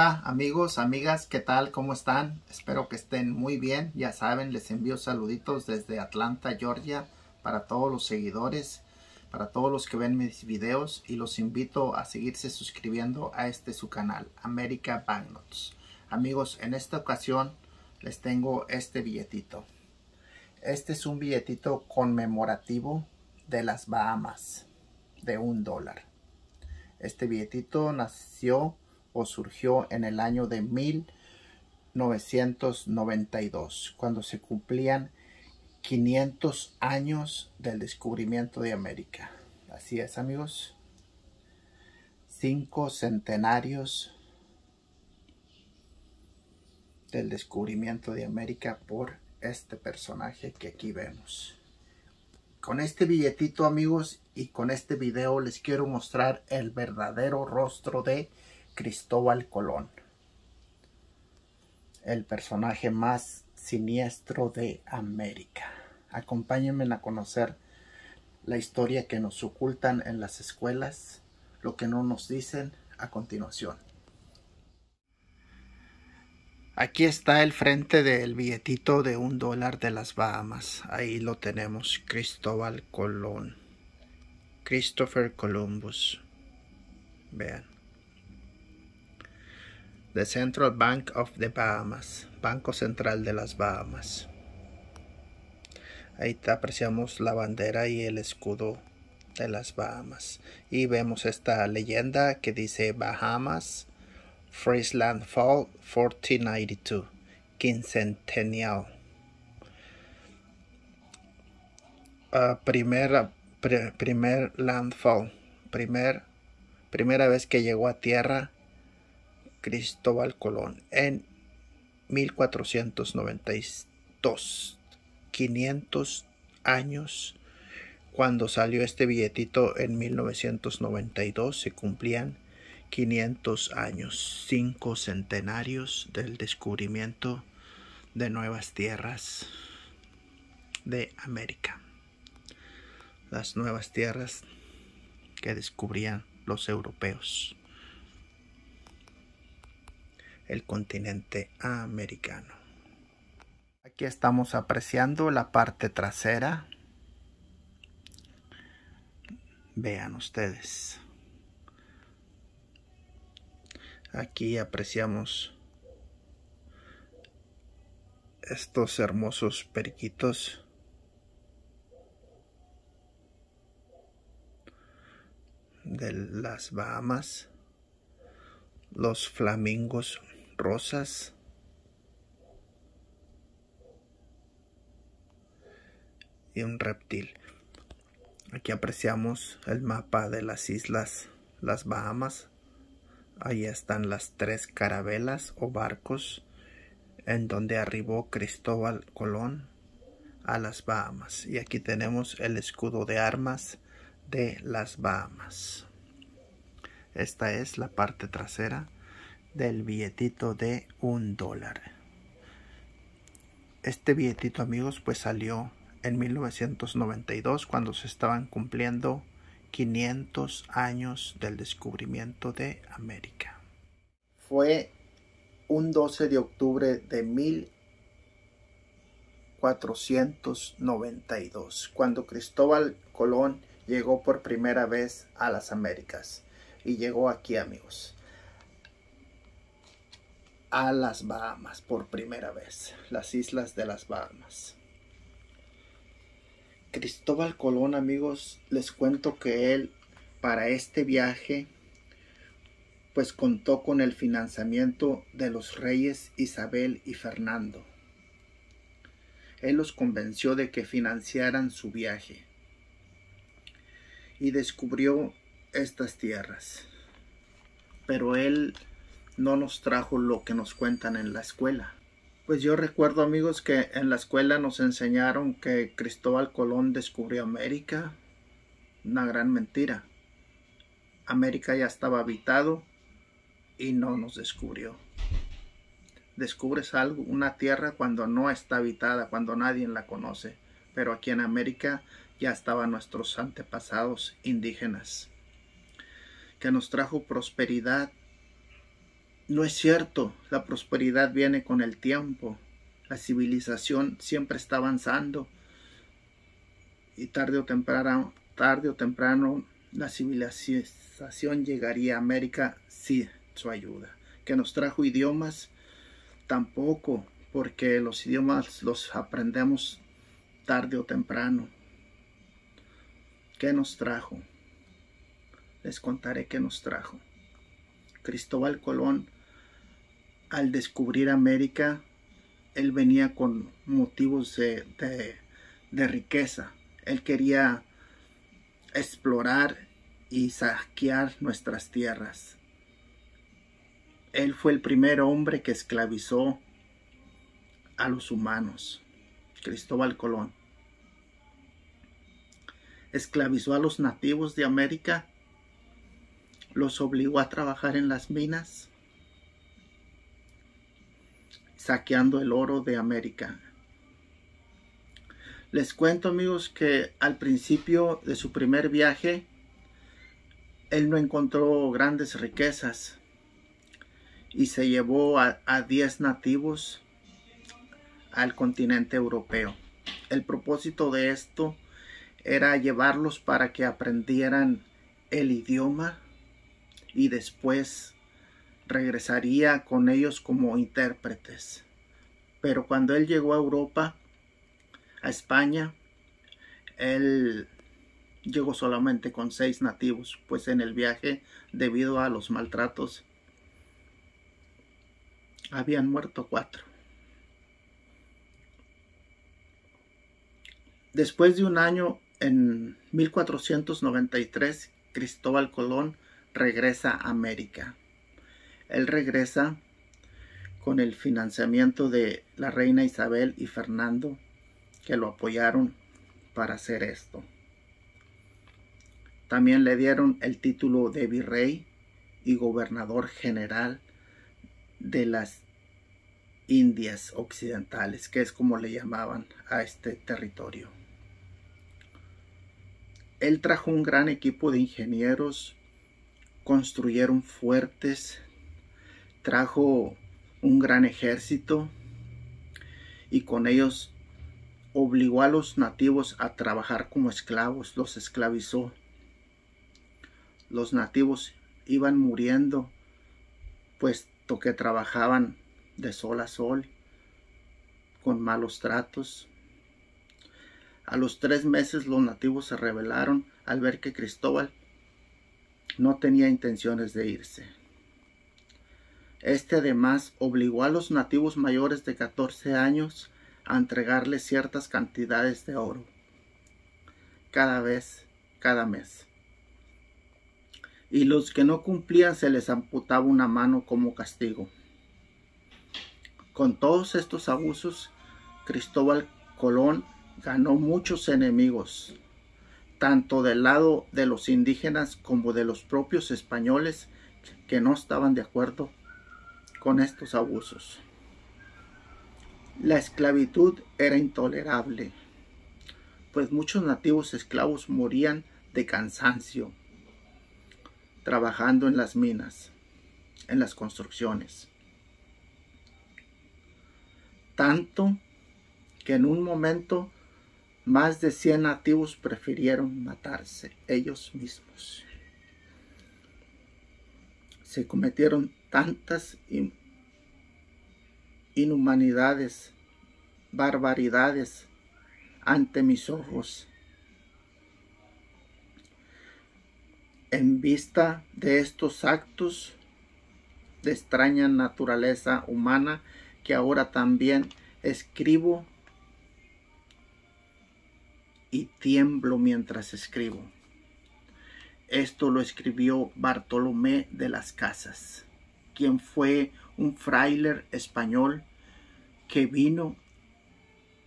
Hola amigos, amigas, ¿qué tal? ¿Cómo están? Espero que estén muy bien. Ya saben, les envío saluditos desde Atlanta, Georgia, para todos los seguidores, para todos los que ven mis videos y los invito a seguirse suscribiendo a este su canal, America Banknotes. Amigos, en esta ocasión les tengo este billetito. Este es un billetito conmemorativo de las Bahamas, de un dólar. Este billetito nació o surgió en el año de 1992, cuando se cumplían 500 años del descubrimiento de América. Así es, amigos. Cinco centenarios del descubrimiento de América por este personaje que aquí vemos. Con este billetito, amigos, y con este video les quiero mostrar el verdadero rostro de Cristóbal Colón, el personaje más siniestro de América. Acompáñenme a conocer la historia que nos ocultan en las escuelas, lo que no nos dicen a continuación. Aquí está el frente del billetito de un dólar de las Bahamas. Ahí lo tenemos, Cristóbal Colón. Christopher Columbus. Vean. The Central Bank of the Bahamas, Banco Central de las Bahamas. Ahí apreciamos la bandera y el escudo de las Bahamas. Y vemos esta leyenda que dice Bahamas, Freeze Landfall 1492, quincentennial. Uh, primer, primer landfall, primer, primera vez que llegó a tierra Cristóbal Colón en 1492. 500 años cuando salió este billetito en 1992 se cumplían 500 años, cinco centenarios del descubrimiento de nuevas tierras de América. Las nuevas tierras que descubrían los europeos el continente americano. Aquí estamos apreciando la parte trasera. Vean ustedes. Aquí apreciamos estos hermosos periquitos. de las Bahamas, los flamingos rosas. Y un reptil. Aquí apreciamos el mapa de las islas, las Bahamas. Ahí están las tres carabelas o barcos en donde arribó Cristóbal Colón a las Bahamas. Y aquí tenemos el escudo de armas de las Bahamas. Esta es la parte trasera del billetito de un dólar. Este billetito amigos pues salió en 1992 cuando se estaban cumpliendo 500 años del descubrimiento de América. Fue un 12 de octubre de 1492 cuando Cristóbal Colón llegó por primera vez a las Américas y llegó aquí amigos a las Bahamas por primera vez, las islas de las Bahamas. Cristóbal Colón, amigos, les cuento que él para este viaje pues contó con el financiamiento de los reyes Isabel y Fernando. Él los convenció de que financiaran su viaje y descubrió estas tierras. Pero él no nos trajo lo que nos cuentan en la escuela. Pues yo recuerdo amigos que en la escuela nos enseñaron que Cristóbal Colón descubrió América. Una gran mentira. América ya estaba habitado y no nos descubrió. Descubres algo, una tierra cuando no está habitada, cuando nadie la conoce. Pero aquí en América ya estaban nuestros antepasados indígenas, que nos trajo prosperidad no es cierto, la prosperidad viene con el tiempo, la civilización siempre está avanzando y tarde o temprano, tarde o temprano la civilización llegaría a América sin su ayuda. Que nos trajo idiomas, tampoco, porque los idiomas los aprendemos tarde o temprano. ¿Qué nos trajo? Les contaré qué nos trajo. Cristóbal Colón, al descubrir América, él venía con motivos de, de riqueza. Él quería explorar y saquear nuestras tierras. Él fue el primer hombre que esclavizó a los humanos, Cristóbal Colón. Esclavizó a los nativos de América, los obligó a trabajar en las minas, saqueando el oro de América. Les cuento amigos que al principio de su primer viaje, él no encontró grandes riquezas y se llevó a 10 nativos al continente europeo. El propósito de esto era llevarlos para que aprendieran el idioma y después regresaría con ellos como intérpretes. Pero cuando él llegó a Europa, a España, él llegó solamente con seis nativos, pues en el viaje, debido a los maltratos, habían muerto cuatro. Después de un año, en 1493, Cristóbal Colón regresa a América. Él regresa con el financiamiento de la reina Isabel y Fernando, que lo apoyaron para hacer esto. También le dieron el título de virrey y gobernador general de las Indias Occidentales, que es como le llamaban a este territorio. Él trajo un gran equipo de ingenieros, construyeron fuertes, trajo un gran ejército y con ellos obligó a los nativos a trabajar como esclavos, los esclavizó. Los nativos iban muriendo puesto que trabajaban de sol a sol, con malos tratos. A los tres meses los nativos se rebelaron al ver que Cristóbal no tenía intenciones de irse. Este además obligó a los nativos mayores de 14 años a entregarle ciertas cantidades de oro cada vez, cada mes. Y los que no cumplían se les amputaba una mano como castigo. Con todos estos abusos, Cristóbal Colón ganó muchos enemigos, tanto del lado de los indígenas como de los propios españoles que no estaban de acuerdo con estos abusos. La esclavitud era intolerable, pues muchos nativos esclavos morían de cansancio trabajando en las minas, en las construcciones tanto que en un momento más de 100 nativos prefirieron matarse ellos mismos. Se cometieron tantas inhumanidades, barbaridades ante mis ojos. En vista de estos actos de extraña naturaleza humana, que ahora también escribo y tiemblo mientras escribo. Esto lo escribió Bartolomé de las Casas, quien fue un frailer español que vino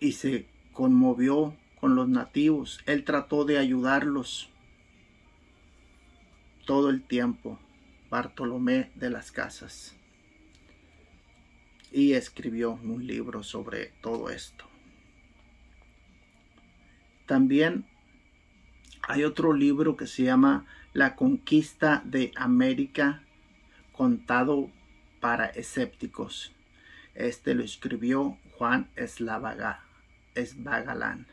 y se conmovió con los nativos. Él trató de ayudarlos todo el tiempo. Bartolomé de las Casas y escribió un libro sobre todo esto. También hay otro libro que se llama La conquista de América, contado para escépticos. Este lo escribió Juan Eslavaga, Esbagalán.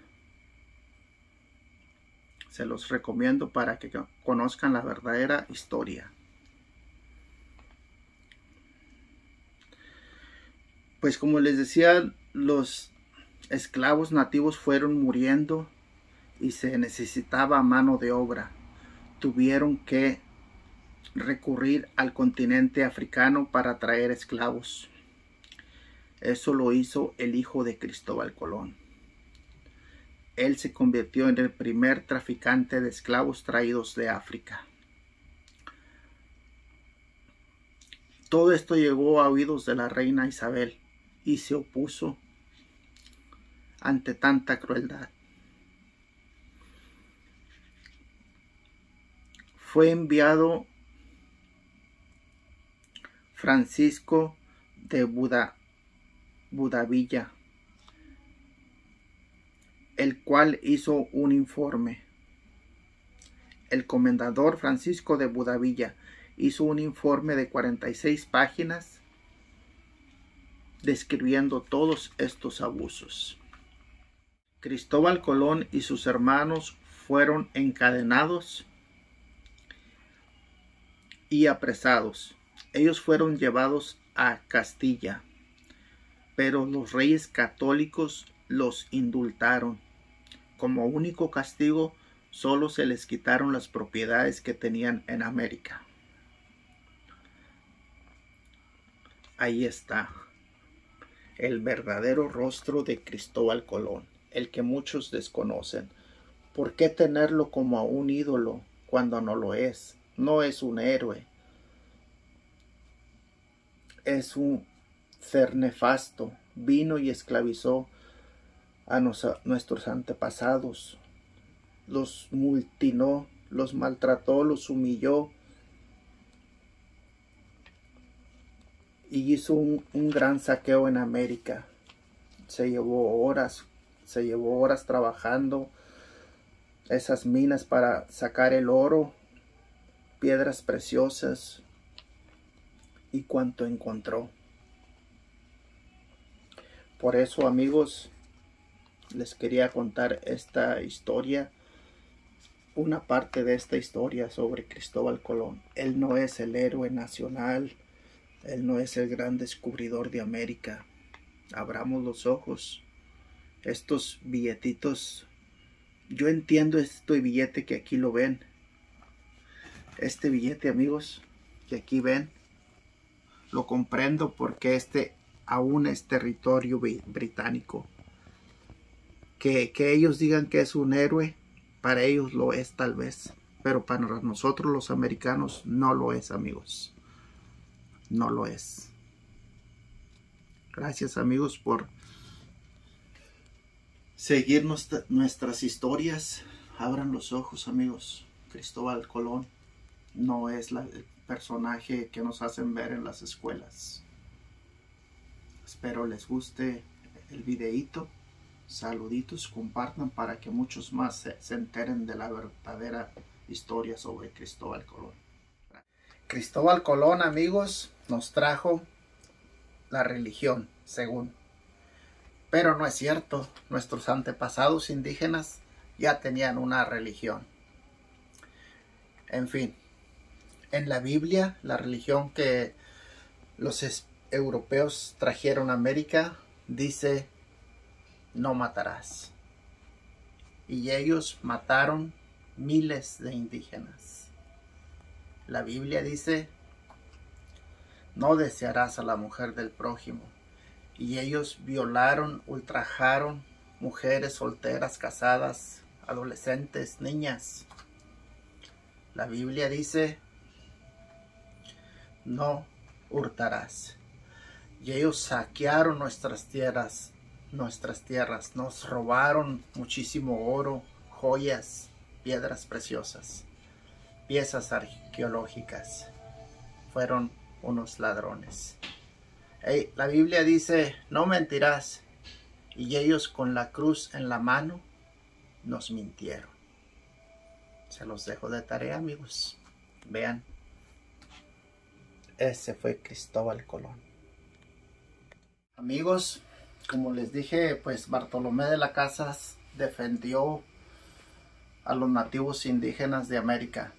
Se los recomiendo para que conozcan la verdadera historia. Pues como les decía, los esclavos nativos fueron muriendo y se necesitaba mano de obra. Tuvieron que recurrir al continente africano para traer esclavos. Eso lo hizo el hijo de Cristóbal Colón. Él se convirtió en el primer traficante de esclavos traídos de África. Todo esto llegó a oídos de la reina Isabel y se opuso ante tanta crueldad. Fue enviado Francisco de Buda, Budavilla, el cual hizo un informe. El comendador Francisco de Budavilla hizo un informe de 46 páginas describiendo todos estos abusos. Cristóbal Colón y sus hermanos fueron encadenados y apresados. Ellos fueron llevados a Castilla, pero los reyes católicos los indultaron. Como único castigo, solo se les quitaron las propiedades que tenían en América. Ahí está el verdadero rostro de Cristóbal Colón, el que muchos desconocen. ¿Por qué tenerlo como a un ídolo cuando no lo es? No es un héroe. Es un ser nefasto. Vino y esclavizó a nuestros antepasados. Los multinó, los maltrató, los humilló y hizo un, gran saqueo en América. Se llevó horas, se llevó horas trabajando esas minas para sacar el oro, piedras preciosas y cuanto encontró. Por eso amigos, les quería contar esta historia, una parte de esta historia sobre Cristóbal Colón. Él no es el héroe nacional, él no es el gran descubridor de América. Abramos los ojos. Estos billetitos, yo entiendo este billete que aquí lo ven. Este billete, amigos, que aquí ven, lo comprendo porque este aún es territorio británico. Que, que ellos digan que es un héroe, para ellos lo es tal vez, pero para nosotros los americanos no lo es, amigos no lo es. Gracias amigos por seguir nuestras historias. Abran los ojos amigos. Cristóbal Colón no es el personaje que nos hacen ver en las escuelas. Espero les guste el videíto. Saluditos, compartan para que muchos más se enteren de la verdadera historia sobre Cristóbal Colón. Cristóbal Colón, amigos, nos trajo la religión, según. Pero no es cierto, nuestros antepasados indígenas ya tenían una religión. En fin, en la Biblia, la religión que los europeos trajeron a América dice, no matarás. Y ellos mataron miles de indígenas. La Biblia dice, no desearás a la mujer del prójimo. Y ellos violaron, ultrajaron mujeres solteras, casadas, adolescentes, niñas. La Biblia dice, no hurtarás. Y ellos saquearon nuestras tierras, nuestras tierras, nos robaron muchísimo oro, joyas, piedras preciosas piezas arqueológicas. Fueron unos ladrones. la Biblia dice, no mentirás. Y ellos con la cruz en la mano nos mintieron. Se los dejo de tarea, amigos. Vean ese fue Cristóbal Colón. Amigos, como les dije, pues Bartolomé de las Casas defendió a los nativos indígenas de América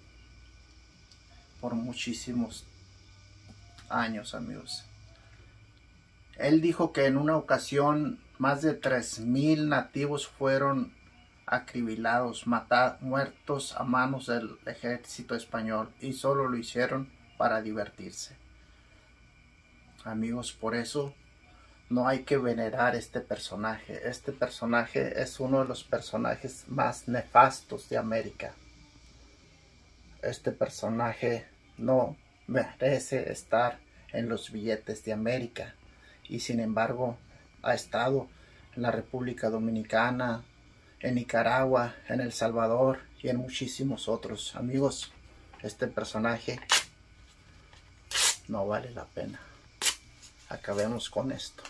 por muchísimos años, amigos. Él dijo que en una ocasión más de 3.000 nativos fueron acribilados, matados, muertos a manos del ejército español y solo lo hicieron para divertirse. Amigos, por eso no hay que venerar este personaje. Este personaje es uno de los personajes más nefastos de América. Este personaje no merece estar en los billetes de América y sin embargo ha estado en la República Dominicana, en Nicaragua, en El Salvador y en muchísimos otros. Amigos, este personaje no vale la pena. Acabemos con esto.